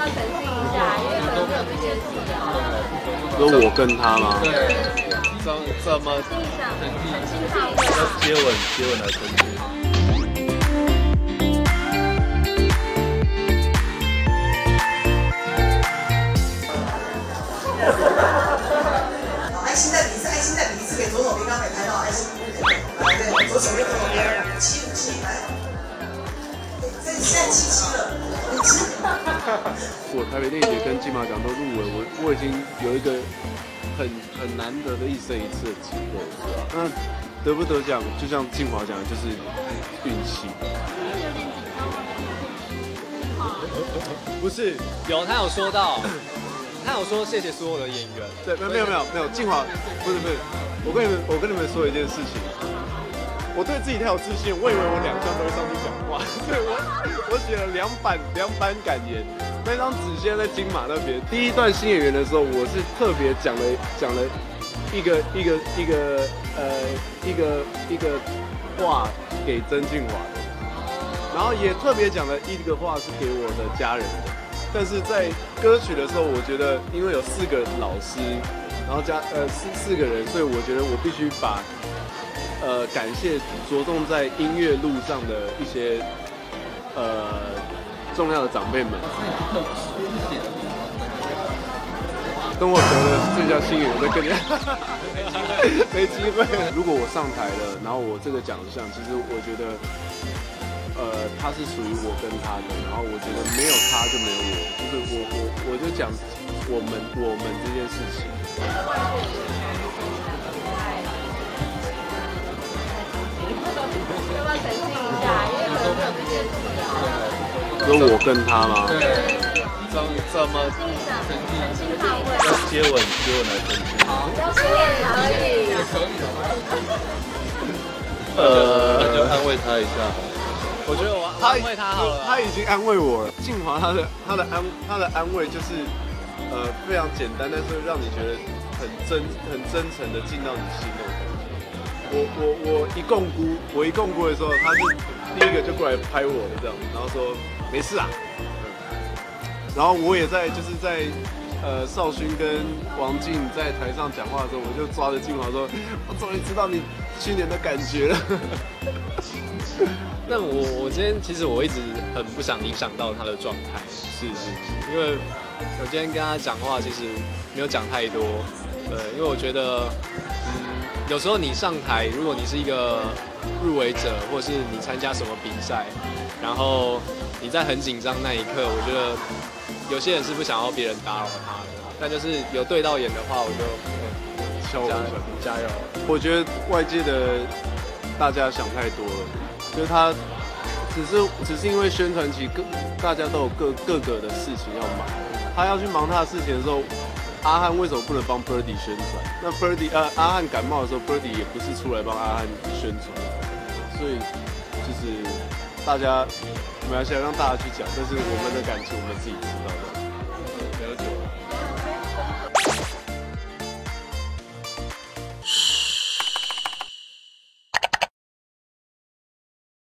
要澄清一下？因为可能有这些字啊。说我跟他吗？对，怎怎么澄清一下，澄清好对接吻接吻来澄清？爱心在鼻子，爱心在鼻子，给左手边刚才拍到爱心，来对，左手边左手边，七五七来，这现在七七了，七。我台北电影节跟金马奖都入围，我我已经有一个很很难得的一生一次的机会，是吧？那得不得奖，就像静华讲的，就是运气。不是，有他有说到，他有说谢谢所有的演员。对，没有没有没有没有，静华不是不是，我跟你们我跟你们说一件事情，我对自己太有自信，我以为我两张都会上去讲话，所以我我写了两版两版感言，那张纸现在在金马那边。第一段新演员的时候，我是特别讲了讲了一个一个一个呃一个一个话给曾静华的。然后也特别讲了一个话是给我的家人的，但是在歌曲的时候，我觉得因为有四个老师，然后加呃四四个人，所以我觉得我必须把感谢着重在音乐路上的一些呃重要的长辈们。等我得了最佳新人，我再跟你。没机会。如果我上台了，然后我这个奖项，其实我觉得。呃，他是属于我跟他的，然后我觉得没有他就没有我，就是我我我就讲我们我们这件事情。说我跟他吗？对，怎怎么澄清一下，澄清好对。接吻接吻来澄清？要是也可以。呃，就安慰他一下。我觉得我他安慰他好了。他已经安慰我了。静华他的他的安他的安慰就是呃非常简单，但是让你觉得很真很真诚的进到你心我我一共估，我一共估的时候，他是第一个就过来拍我的这样，然后说没事啊。嗯然后我也在就是在呃少勋跟王静在台上讲话的时候，我就抓着静华说，我终于知道你去年的感觉了。那我我今天其实我一直很不想影响到他的状态，是是因为我今天跟他讲话其实没有讲太多，对，因为我觉得，嗯，有时候你上台，如果你是一个入围者，或者是你参加什么比赛，然后你在很紧张那一刻，我觉得有些人是不想要别人打扰他的，但就是有对到眼的话，我就小我加油加油。我觉得外界的大家想太多了，就是他只是只是因为宣传期各大家都有各各个的事情要忙，他要去忙他的事情的时候，阿汉为什么不能帮 Birdy 宣传？那 Birdy 呃阿汉感冒的时候，Birdy 也不是出来帮阿汉宣传，所以就是大家没关系，让大家去讲，但是我们的感情我们自己知道的。